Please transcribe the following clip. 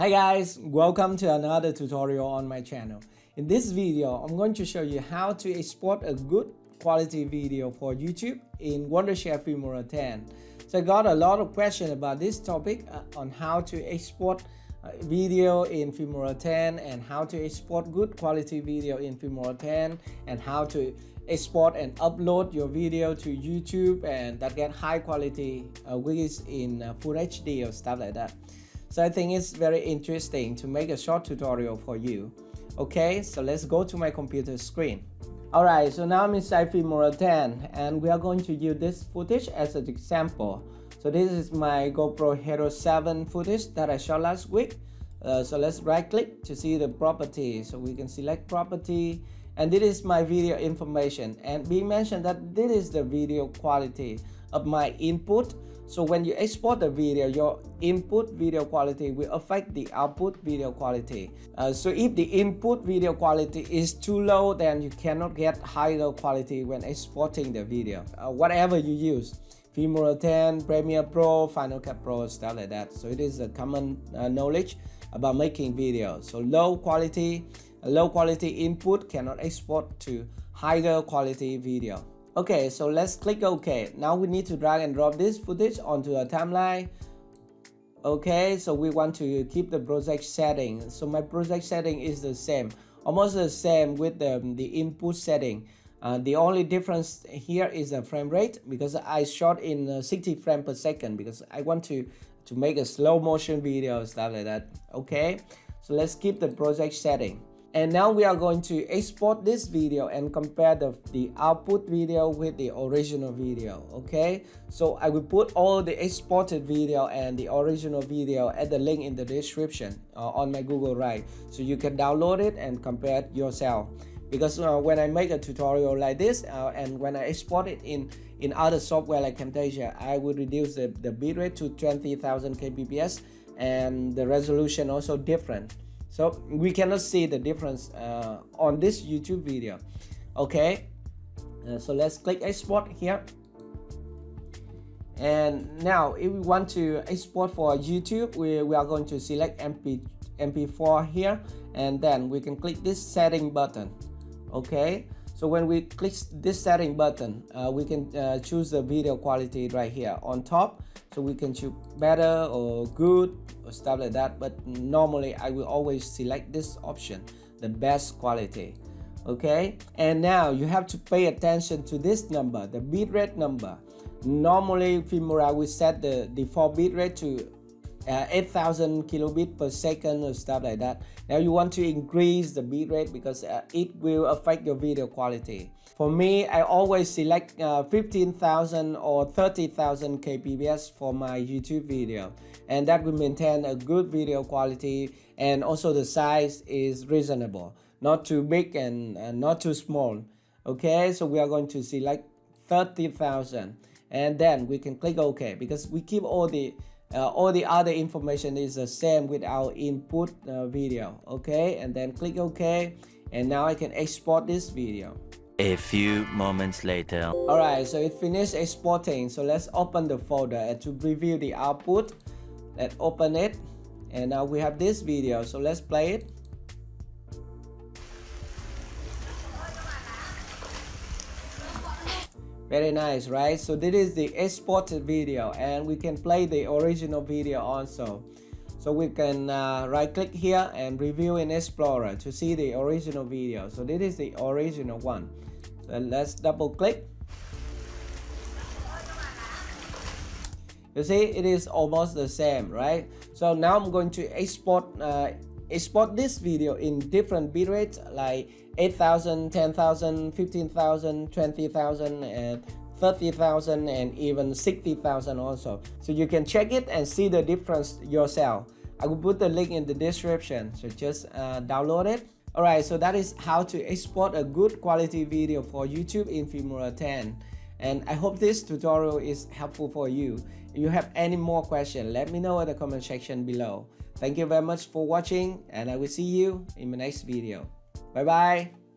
Hi guys, welcome to another tutorial on my channel. In this video, I'm going to show you how to export a good quality video for YouTube in Wondershare Filmora 10. So I got a lot of questions about this topic uh, on how to export uh, video in Filmora 10 and how to export good quality video in Filmora 10 and how to export and upload your video to YouTube and that get high quality uh, in uh, Full HD or stuff like that. So I think it's very interesting to make a short tutorial for you. Okay, so let's go to my computer screen. Alright, so now I'm inside Filmora 10 and we are going to use this footage as an example. So this is my GoPro Hero 7 footage that I shot last week. Uh, so let's right click to see the property. So we can select property and this is my video information. And we mentioned that this is the video quality of my input. So when you export the video your input video quality will affect the output video quality. Uh, so if the input video quality is too low then you cannot get higher quality when exporting the video. Uh, whatever you use Filmora 10, Premiere Pro, Final Cut Pro, stuff like that. So it is a common uh, knowledge about making videos. So low quality low quality input cannot export to higher quality video. Okay, so let's click OK. Now we need to drag and drop this footage onto a timeline. Okay, so we want to keep the project setting. So my project setting is the same, almost the same with the, the input setting. Uh, the only difference here is the frame rate because I shot in uh, 60 frames per second because I want to to make a slow motion video stuff like that okay? So let's keep the project setting. And now we are going to export this video and compare the, the output video with the original video okay? So i will put all the exported video and the original video at the link in the description uh, on my google drive. So you can download it and compare it yourself. Because uh, when i make a tutorial like this uh, and when i export it in in other software like camtasia i will reduce the, the bitrate to 20000 kbps and the resolution also different. So we cannot see the difference uh, on this youtube video. Okay? Uh, so let's click export here. And now if we want to export for youtube we, we are going to select mp mp4 here. And then we can click this setting button. Okay so when we click this setting button uh, we can uh, choose the video quality right here on top. So we can choose better or good or stuff like that but normally I will always select this option the best quality okay? And now you have to pay attention to this number the bitrate number. Normally Filmora will set the default bitrate to uh, 8000 kilobit per second or stuff like that. Now you want to increase the bitrate because uh, it will affect your video quality. For me i always select uh, 15000 or 30000 kbps for my youtube video. And that will maintain a good video quality and also the size is reasonable. Not too big and, and not too small. Okay so we are going to select 30000 and then we can click ok because we keep all the uh, all the other information is the same with our input uh, video okay? And then click ok and now I can export this video. A few moments later. Alright so it finished exporting. So let's open the folder and to preview the output. Let's open it and now we have this video. So let's play it very nice right? So this is the exported video and we can play the original video also. So we can uh, right click here and review in explorer to see the original video. So this is the original one. So let's double click. You see it is almost the same right? So now i'm going to export uh, export this video in different bitrates like 8,000, 10,000, 15,000, 20,000 and 30,000 and even 60,000 also. So you can check it and see the difference yourself. I will put the link in the description, so just uh, download it. Alright, so that is how to export a good quality video for YouTube in Filmora 10. And I hope this tutorial is helpful for you. If you have any more questions, let me know in the comment section below. Thank you very much for watching and I will see you in my next video. Bye bye.